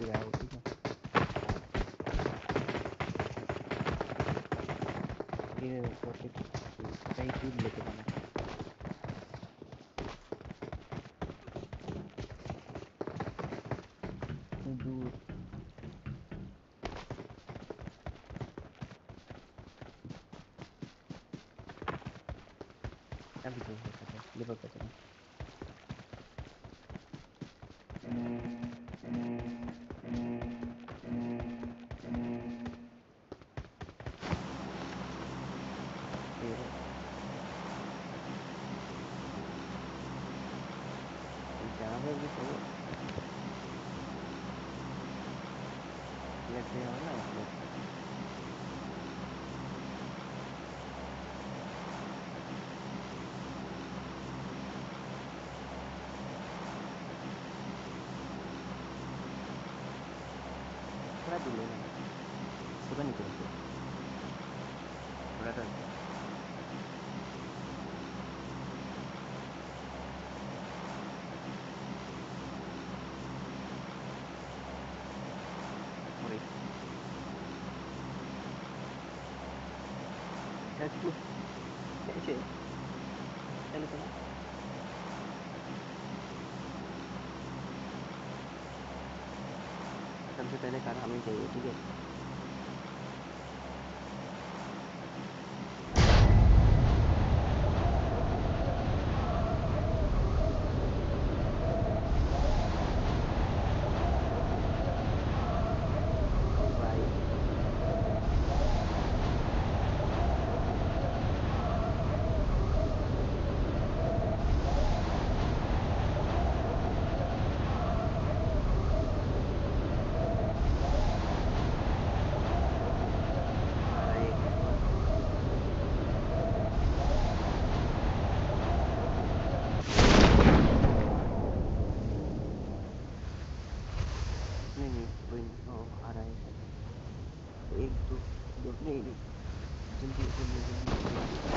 लेके आओ ठीक है। ये कहीं कूद लेके जाना। kenapa dulu ini? Bukan itu. Beratan. सबसे पहले खाना हमें चाहिए ठीक है ओ भाई आ रहा है एक स्क्वाड नहीं नहीं कोई नहीं ओ आ रहा है शायद एक दो दो नहीं नहीं जल्दी जल्दी जल्दी जल्दी।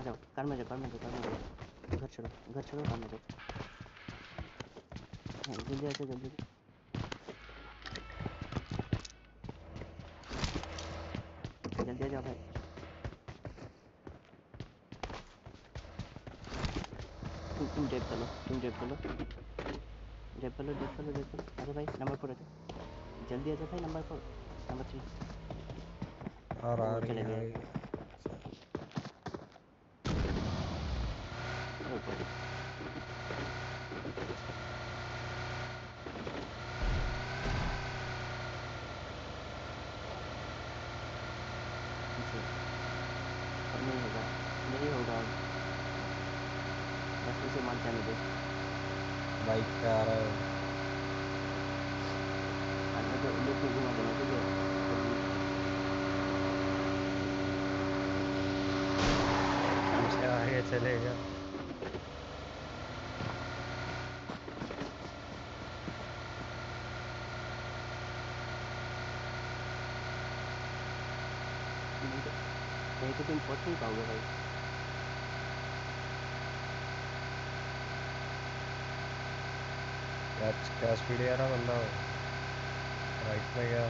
आ जाओ कार में जाओ कार में जाओ कार में जाओ घर छोड़ो घर छोड़ो कार में जाओ जल्दी आ जाओ जल्दी जल्दी आ जाओ भाई तुम तुम जेब चलो तुम जेब चलो जेब चलो जेब चलो जेब चलो अरे भाई नंबर फोर आ जाओ जल्दी आ जाओ भाई नंबर फोर नंबर थ्री आ रहा है आ गए रही है। ओ भाई पीछे अब नहीं होगा नहीं होगा अब बस उसे मान जाने दो बाइक पे आ रहा है आने दो उन्हें को घुमा देना ठीक है जल्दी हमसे आगे चलेगा नहीं तो नहीं तो तुम पहुँच नहीं पाओगे भाई क्या क्या स्पीड आ रहा बंदा राइट में गया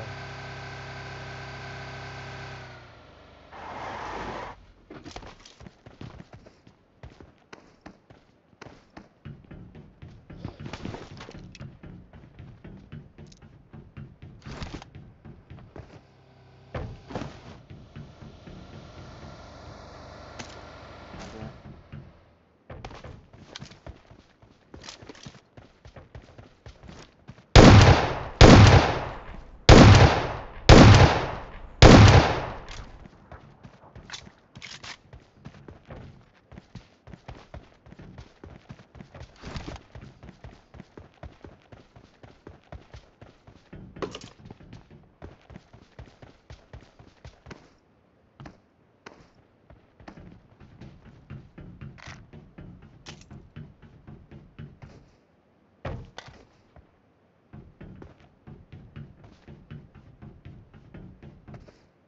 आ गया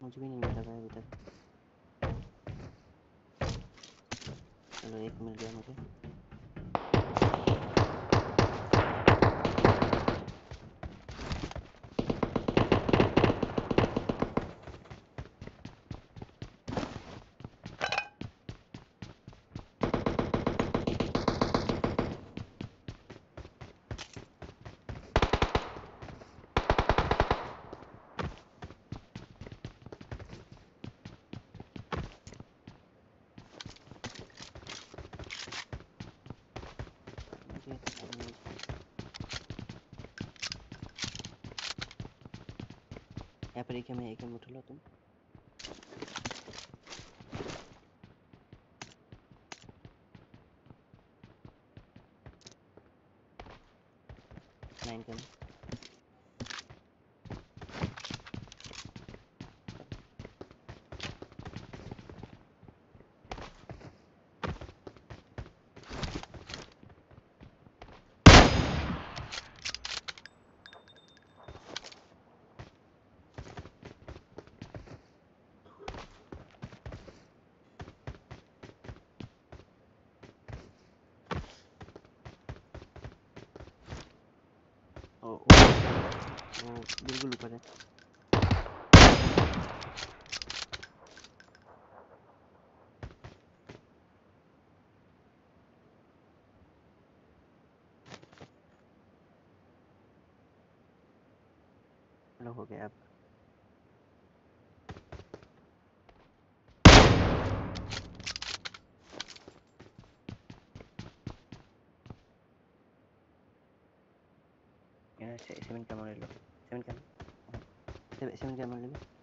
मुझे भी नहीं मिला भाई अभी तक चलो एक मिल गया मुझे यहाँ पर एक में एक में उठ लो तुम नाइन के ओ ओ वो बिल्कुल ऊपर है चलो हो गया अब Baksanıza hemen bir.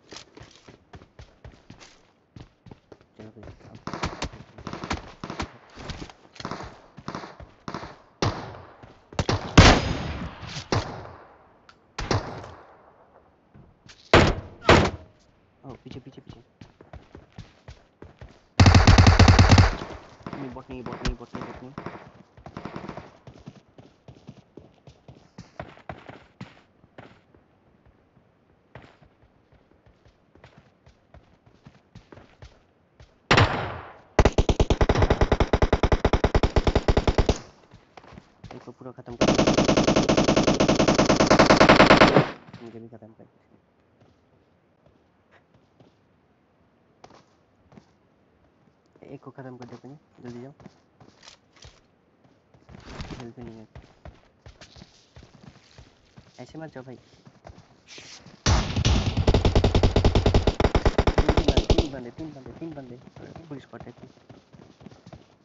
खत्म कर देते हैं जल्दी जाओ जल्दी नहीं है। ऐसे मत जाओ भाई। तीन बंदे तीन बंदे तीन बंदे पुलिस पार्टी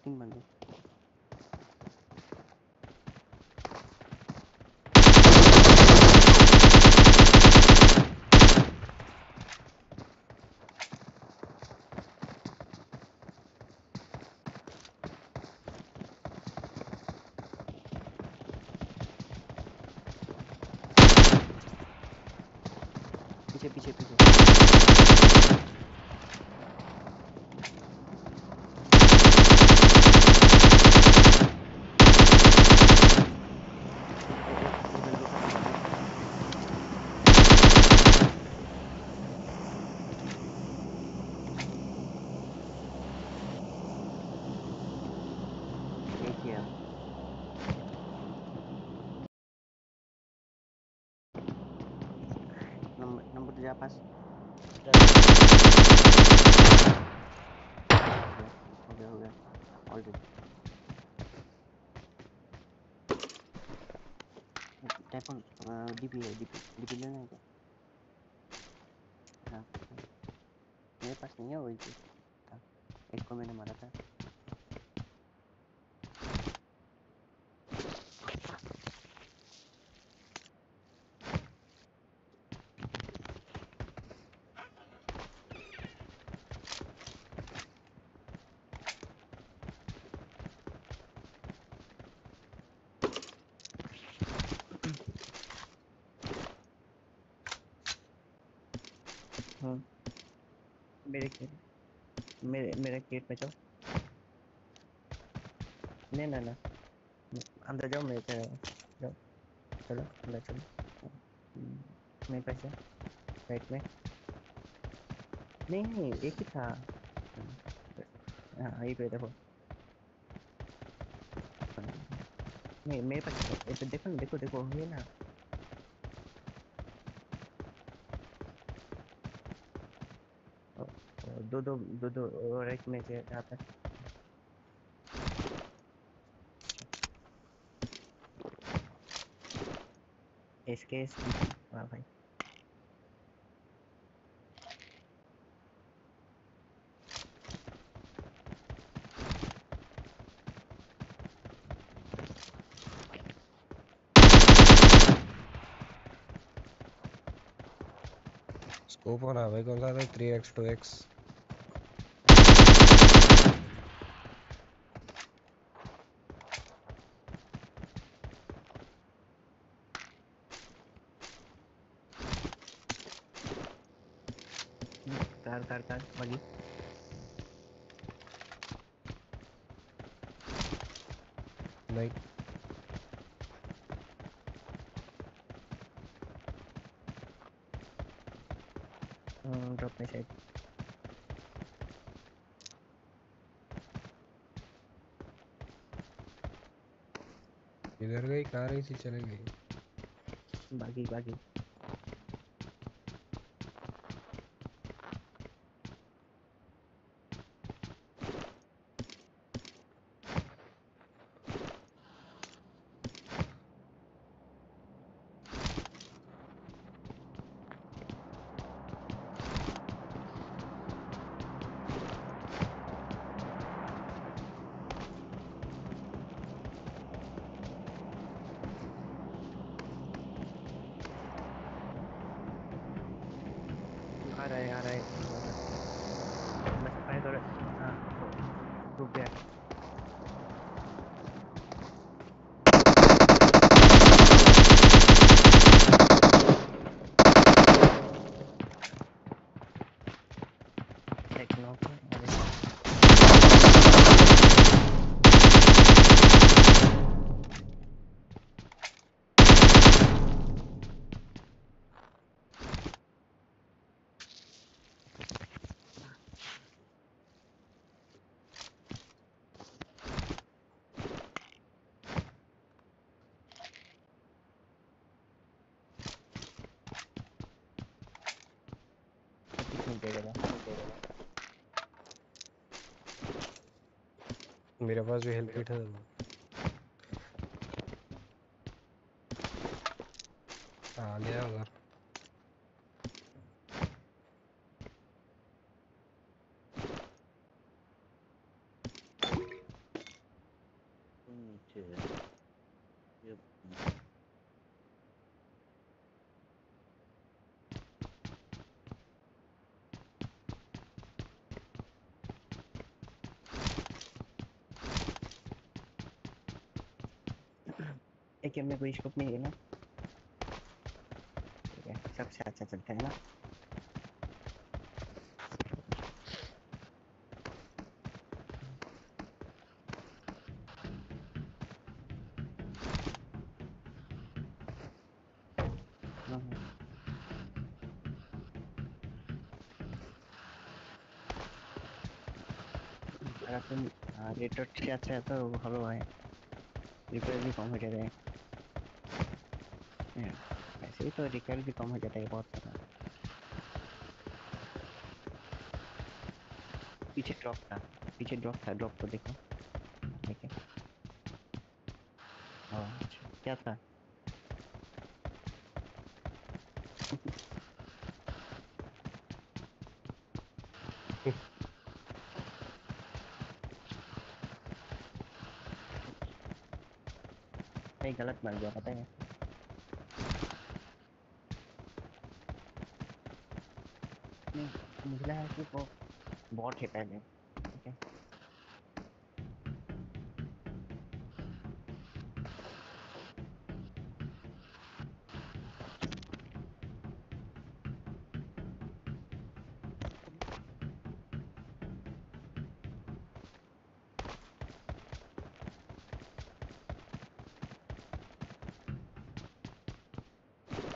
तीन बंदे पीछे पीछे पीछे एक ही है नंबर नंबर तो जा पास हो गया हो गया ऑलरेडी टाइप ऑन डीपी है डीपी डीपी लेना है क्या हाँ हाँ। मेरे पास नहीं है वही चीज़ था एक को मैंने मारा था हाँ मेरे खेत मेरे में जाओ। नहीं ना ना अंदर जाओ, मेरे पे जाओ। चलो, अंदर चलो। मेरे पास राइट में। नहीं नहीं एक ही था। हाँ यही पे देखो। नहीं, मेरे पास तो देखो देखो देखो, ये ना और दो दो दो दो, और एक में से यहाँ पे। इसके हाँ भाई। स्कोप होना भाई कौन सा था 3x 2x car car car बगी नहीं ड्रॉप में शायद इधर गई कार ऐसी चले गई। बाकी बागी आ रहा है आ रहा है बस पाए थोड़ा हाँ रुक गया एक नॉक है और एक कितनी दे देगा मेरे पास भी हेल्प किट है आ गया उधर नीचे ये कि हमने कोई स्कोप नहीं देना। ठीक है, सबसे अच्छा चलता है ना। हम्म। हाँ, तो अच्छा है तो हलो है रिपेयर भी कम हो जाएगा ऐसे ही तो रिपेयर भी कम हो जाता है बहुत सारा पीछे ड्रॉप था, पीछे ड्रॉप था ड्रॉप को देखो। ठीक है। हाँ अच्छा। क्या था? नहीं, गलत मार गया पता है नहीं मुझे लगा कि वो बॉट है पहले, ठीक है?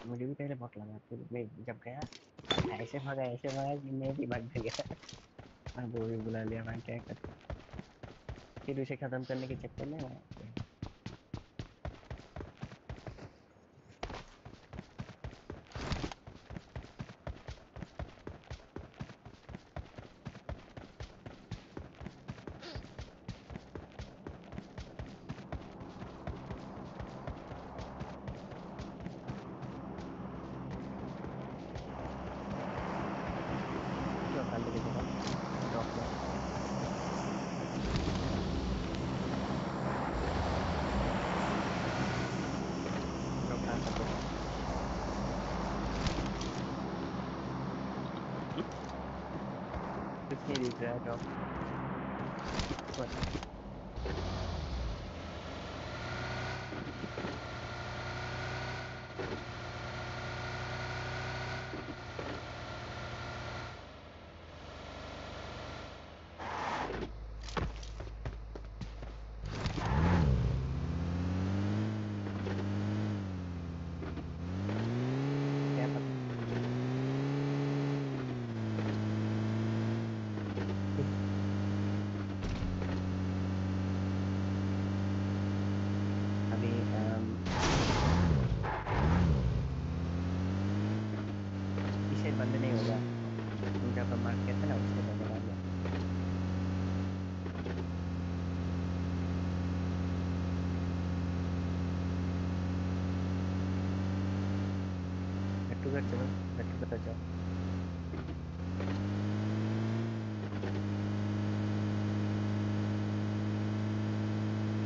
मुझे भी पहले बहुत लगा फिर मैं जब गया ऐसे भागा ऐसे भागा कि मैं भी भाग गया। मैं वो भी बुला लिया मैं क्या कर? फिर उसे खत्म करने के चक्कर में मैं क्यों खाली के जगह ड्रॉप में दिख रहा है ड्रॉप ऊपर क्या पता अभी अम, इसे बंद नहीं होगा तुम जब मार्क किया था ना उससे बंद कर लो घर टू घर चलो घर टू घर जाओ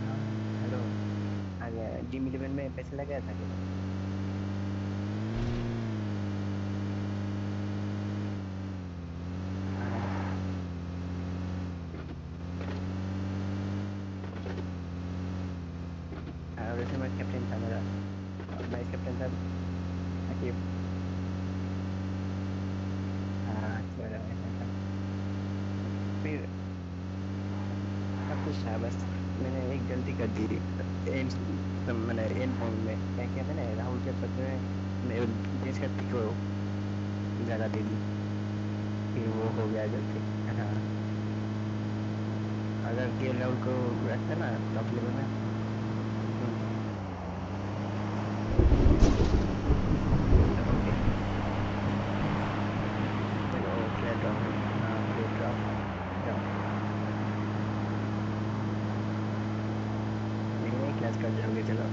हाँ हेलो आज जिम इलेवन में पैसे हाँ, और उसमें कैप्टन था मेरा। कैप्टन था। अकीब हाँ अच्छा लगा फिर सब कुछ था बस मैंने एक गलती कर दी एंड मैंने एंड में क्या कहते हैं ना राहुल के पत्र में देश का को जगह दे दी फिर वो हो गया गलती हाँ अगर के राहुल को रखते ना टॉप लेवल में हम्म, तब ओके चलो ओके ड्रॉप हाँ प्ले ड्रॉप ड्रॉप नहीं नहीं क्लास कर जाओगे चलो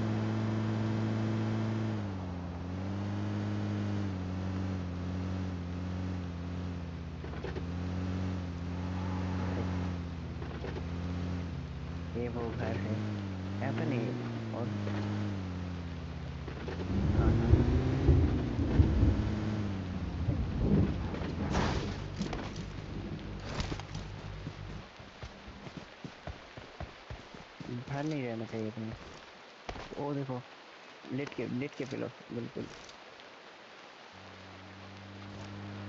ये वो घर है यहाँ पे नहीं और हाँ हाँ बाहर नहीं रहना चाहिए तुम्हें ओ, देखो लेट के लेट के पिलो, बिल्कुल।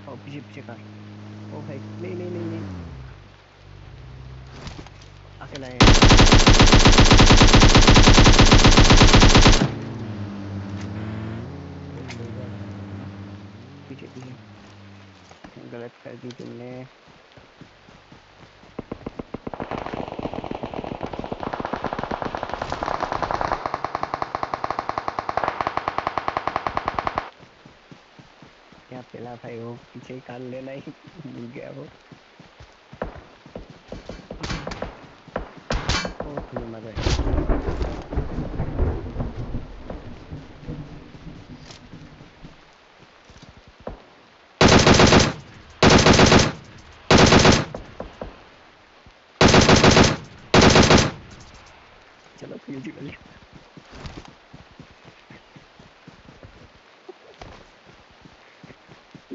ओ, पीछे पीछे कार ओ, भाई, नहीं नहीं नहीं नहीं। अकेला है पीछे पीछे। गलत कर दी तुमने क्या पहला भाई वो पीछे कार लेना ही भूल गया वो। चलो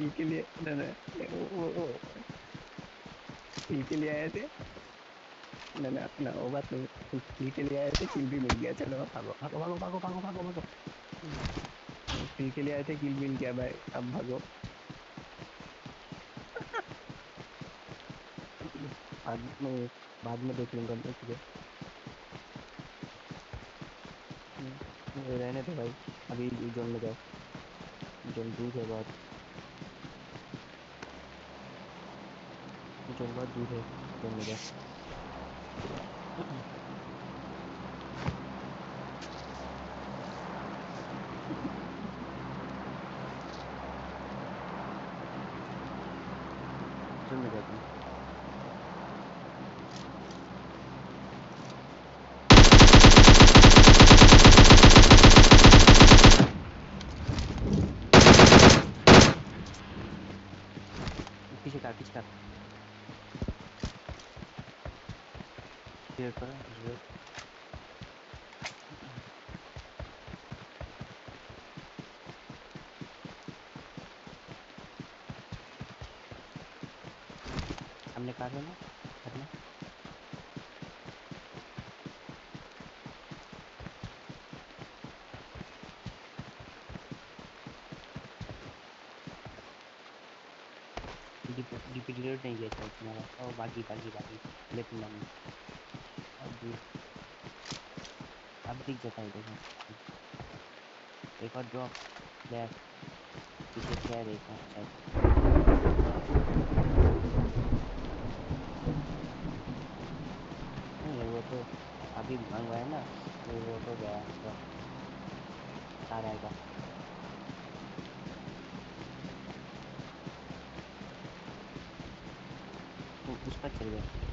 लिया के लिए ना ना वो वो वो पी के लिए आए थे। ना ना ना वो बात नहीं लिए आए थे किल भी मिल गया चलो भागो भागो भागो भागो भागो भागो भागो लिए आए थे किल मिल गया भाई अब भागो। बाद में बाद में देख लूँगा मैं तुझे। हम्म, रहने दो भाई अभी जोन में जाओ। जोन दूर है बहुत बहुत दूर है तो मेरा। चल जोन में जाओ तुम पीछे कार पीछे कार क्लियर करो क्लियर सामने कार है ना नहीं किया शायद तुम्हारा ओ बाकी बाकी बाकी और दूर अब दिख जाता है देखो। एक और ड्रॉप फ्लैर एक और शायद नहीं है वो तो अभी मंगवाया ना। वो तो गया ड्रॉप कार आएगा तुम उस पर चल गए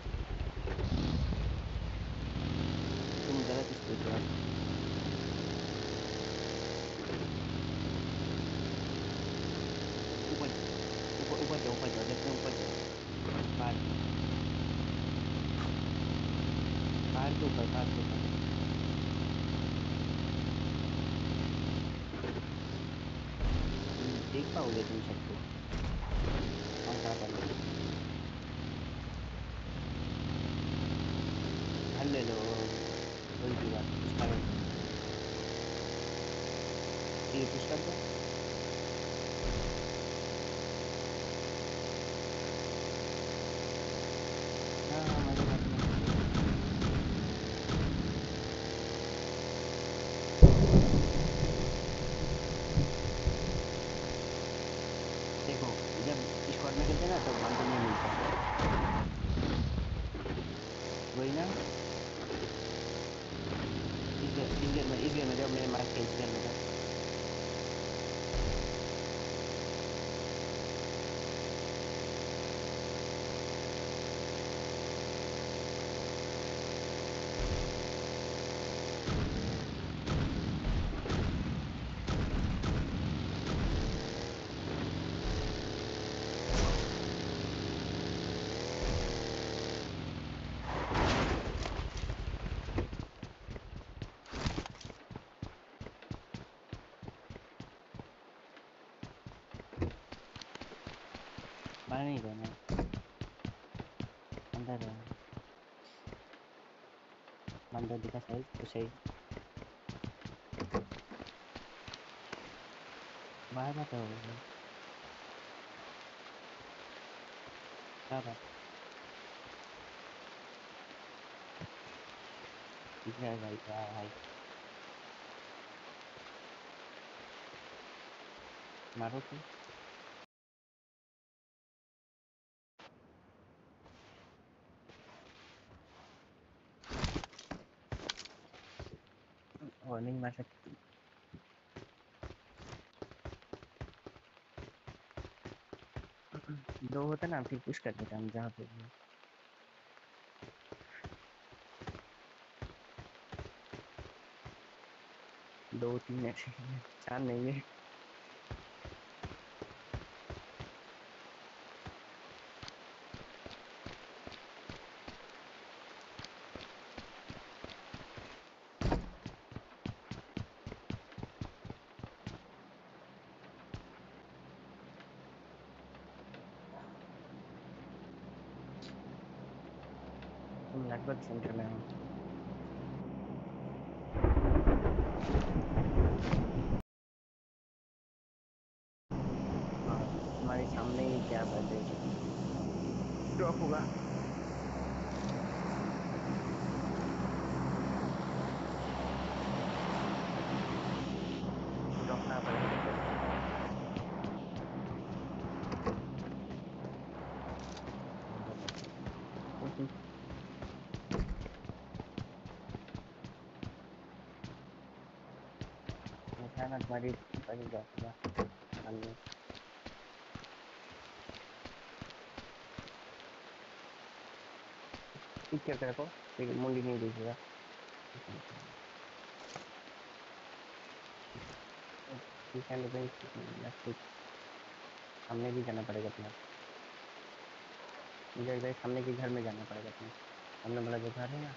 तुम गलत स्पीड पे हो ऊपर ऊपर ऊपर जाओ ऊपर जाओ लेफ़्ट में ऊपर जाओ कार कार के ऊपर कार के ऊपर तुम देख पाओगे तुम सबको कौन सा कर लो घर ले लो कोई भी बात पुश करो ये पुश कर दो हाँ हाँ मज़े मज़े देखो जब स्क्वाड में खेलते हैं ना तो बंदे नहीं मिलता वही ना इस गेम इस गेम में इस गेम में जब मैंने मैच खेल इस गेम में था बाहर नहीं रहना अंदर है बंदर दिखा साइज़ तो सही बाहर मत रहो भाई। क्या बात दिख रहा है भाई वाह भाई मारो फिर और नहीं मार सकती। दो होता ना, फिर पुश कर देता हम जहाँ पे भी। दो तीन ऐसे चार नहीं है। लगभग सेंटर में हो हाँ हमारे सामने ही क्या बजे ड्रॉप होगा ड्रॉप ना पड़ेगा हम्म, है बड़ी सामने ठीक करके रखो फिर मुंडी नहीं ठीक है नेक्स्ट सामने भी जाना पड़ेगा अपना भाई सामने के घर में जाना पड़ेगा अपने सामने वाला जो घर है ना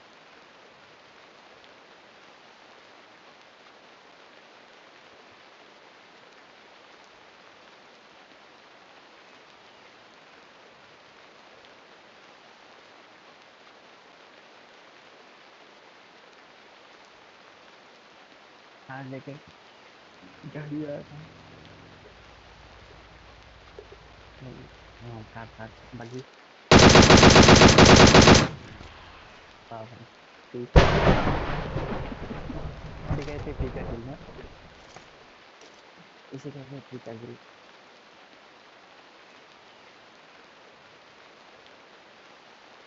हार लेके। आया था। हाँ कार कार ठीक हैं फ्री का किल ना इसे कहते हैं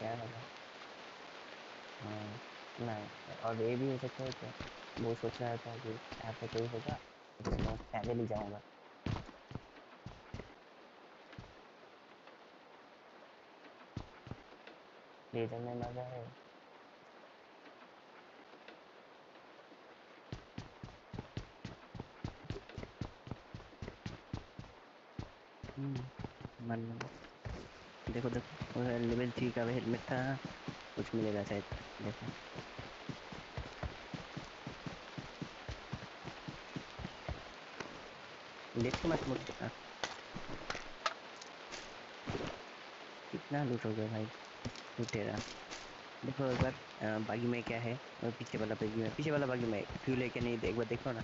क्या होगा? हाँ नहीं, और ये भी हो सकता है क्या? वो सोच रहा था कि यहाँ पे कोई होगा मैं पैदल ही जाऊँगा लेजर में मज़ा है मन देखो देखो। लेवल थ्री का हेलमेट था। कुछ मिलेगा शायद। देखो। देख के मत मुझे हाँ। कितना लूट हो गया भाई? लुटेरा। देखो एक बार बागी में क्या है? पीछे वाला बागी में, पीछे वाला बागी में फ्यूल है क्या नहीं, एक बार देखो ना।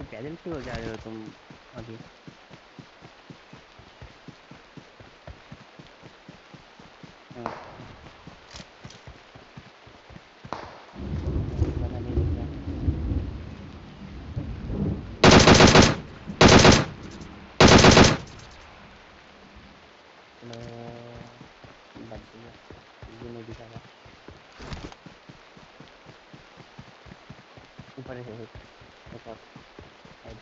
पैदल क्यों जा रहे हो तुम अभी हाँ। पता नहीं दिख रहा चलो बच गया ये नहीं दिखा था ऊपर है एक एक और head।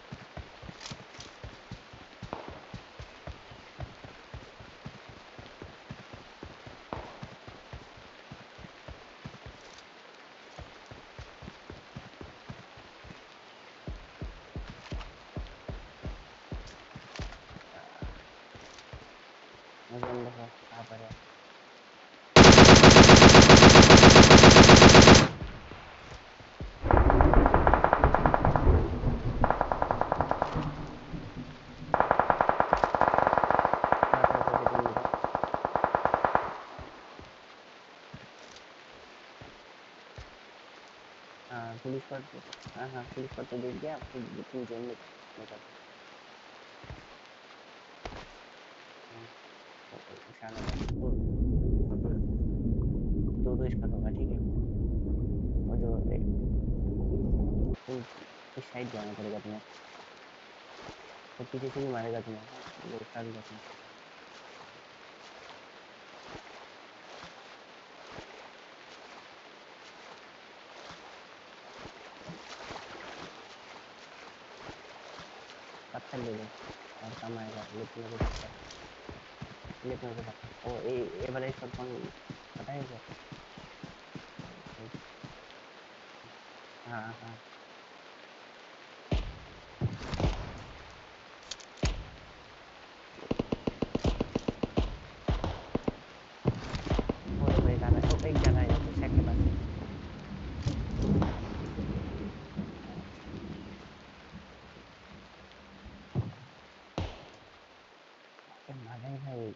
मुझे देखो कहाँ पर है हाँ, तो तो तो तो तो। हाँ पुलिस पर तो हाँ हाँ पुलिस पर तो देख गया फिर तुम जोन में जाओ निकलो हाँ तो निशाना बस दो दो दो इसका होगा ठीक है और जो एक तुम इस साइड जाना पड़ेगा तुम्हें। वो पीछे से भी मारेगा तुम्हें। वो उठा देगा तुम्हें पत्थर ले लो। और काम आएगा। लेफ़्ट में पत्थर लेफ़्ट में पत्थर ओ, ए ए वाला इस पर पता है क्या? हाँ हाँ वो देखो एक आना ओ एक जाना है यहाँ पे शेड के पास ए माने भाई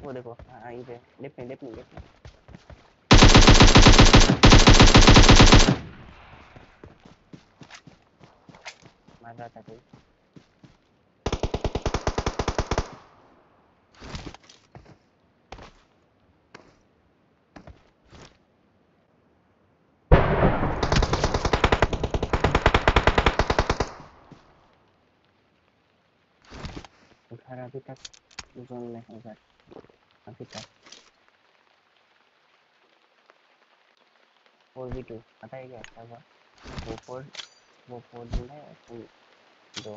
वो देखो हाँ इधर लेफ़्ट लेफ़्ट लेफ़्ट रहा था कोई। घर अभी तक जोन में है घर अभी तक। फोर बी टू, पता है क्या वो फोर वो फोर दूर है फुल दो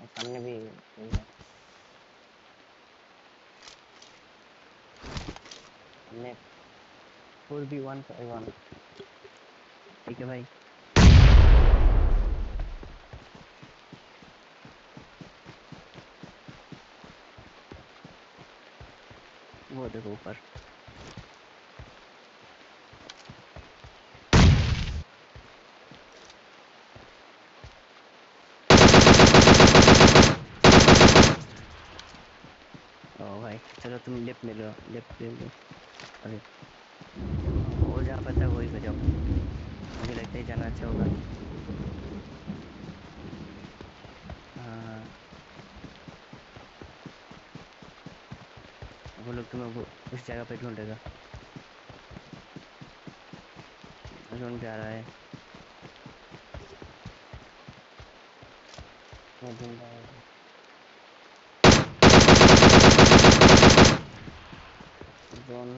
और सामने भी फुल है हमने four B one five one ठीक है भाई वो देखो ऊपर चलो तुम लेफ़्ट में लो लेफ़्ट ले लो अरे वो जहाँ पर था वही पे जाओ। मुझे लगता है जाना अच्छा होगा। हाँ। वो लोग तुम्हें वो, उस जगह पे ढूंढेगा ढूंढ के आ रहा है। वो ढूंढ रहा है। जोन